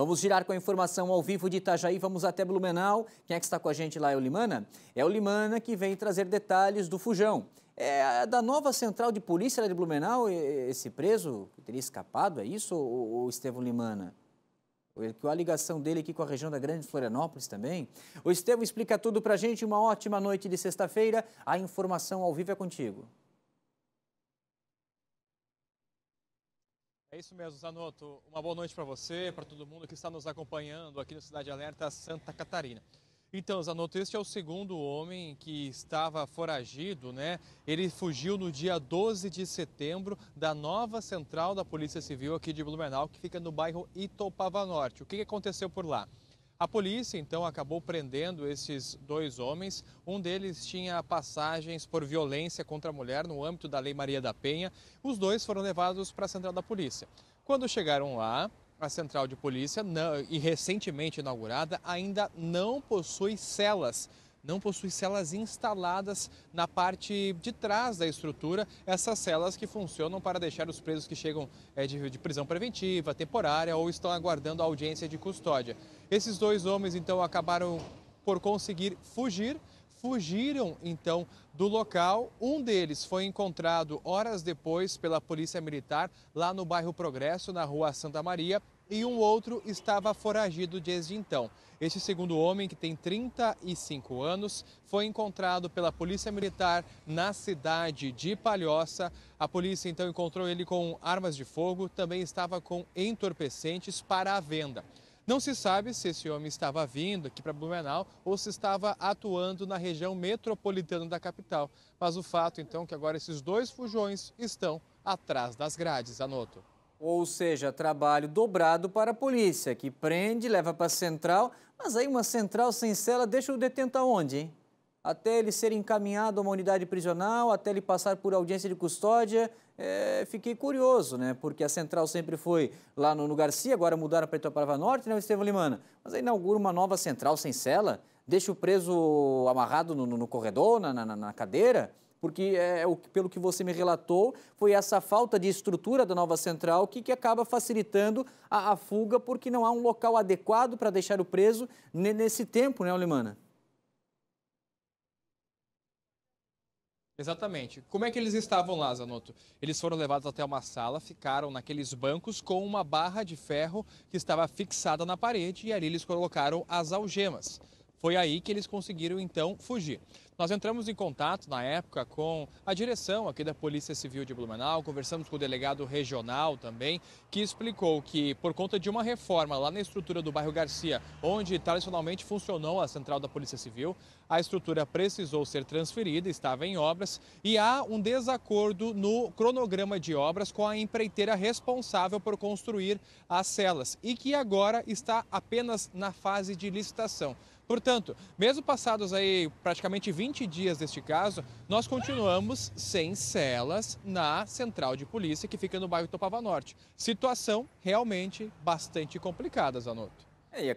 Vamos girar com a informação ao vivo de Itajaí, vamos até Blumenau. Quem é que está com a gente lá? É o Limana? É o Limana que vem trazer detalhes do fujão. É da nova central de polícia de Blumenau, esse preso que teria escapado, é isso, ou Estevão Limana? a ligação dele aqui com a região da Grande Florianópolis também. O Estevão explica tudo para a gente. Uma ótima noite de sexta-feira. A informação ao vivo é contigo. É isso mesmo, Zanotto. Uma boa noite para você, para todo mundo que está nos acompanhando aqui no Cidade Alerta Santa Catarina. Então, Zanotto, este é o segundo homem que estava foragido, né? Ele fugiu no dia 12 de setembro da nova central da Polícia Civil aqui de Blumenau, que fica no bairro Itopava Norte. O que aconteceu por lá? A polícia então acabou prendendo esses dois homens. Um deles tinha passagens por violência contra a mulher no âmbito da Lei Maria da Penha. Os dois foram levados para a central da polícia. Quando chegaram lá, a central de polícia, e recentemente inaugurada, ainda não possui celas não possui celas instaladas na parte de trás da estrutura, essas celas que funcionam para deixar os presos que chegam de, de, prisão preventiva, temporária ou estão aguardando a audiência de custódia. Esses dois homens então acabaram por conseguir fugir. Fugiram então do local. Um deles foi encontrado horas depois pela Polícia Militar lá no bairro Progresso, na rua Santa Maria, e um outro estava foragido desde então. Este segundo homem, que tem 35 anos, foi encontrado pela Polícia Militar na cidade de Palhoça. A polícia então encontrou ele com armas de fogo, também estava com entorpecentes para a venda. Não se sabe se esse homem estava vindo aqui para Blumenau ou se estava atuando na região metropolitana da capital. Mas o fato, então, é que agora esses dois fujões estão atrás das grades. Anoto. Ou seja, trabalho dobrado para a polícia, que prende, leva para a central, mas aí uma central sem cela deixa o detento aonde, hein? Até ele ser encaminhado a uma unidade prisional, até ele passar por audiência de custódia, é, fiquei curioso, né? Porque a central sempre foi lá no, no Garcia, agora mudaram para Itapava Norte, né, o Estevão Limana? Mas aí inaugura uma nova central sem cela, deixa o preso amarrado no, no corredor, na, na, na cadeira porque é, pelo que você me relatou, foi essa falta de estrutura da nova central que, que acaba facilitando a, a fuga, porque não há um local adequado para deixar o preso nesse tempo, né, Olimana? Exatamente. Como é que eles estavam lá, Zanotto? Eles foram levados até uma sala, ficaram naqueles bancos com uma barra de ferro que estava fixada na parede e ali eles colocaram as algemas. Foi aí que eles conseguiram então fugir. Nós entramos em contato na época com a direção aqui da Polícia Civil de Blumenau, conversamos com o delegado regional também, que explicou que por conta de uma reforma lá na estrutura do bairro Garcia, onde tradicionalmente funcionou a central da Polícia Civil, a estrutura precisou ser transferida, estava em obras e há um desacordo no cronograma de obras com a empreiteira responsável por construir as celas e que agora está apenas na fase de licitação. Portanto, mesmo passados aí praticamente 20 dias deste caso, nós continuamos sem celas na central de polícia que fica no bairro Topava Norte. Situação realmente bastante complicada, Zanotto. É,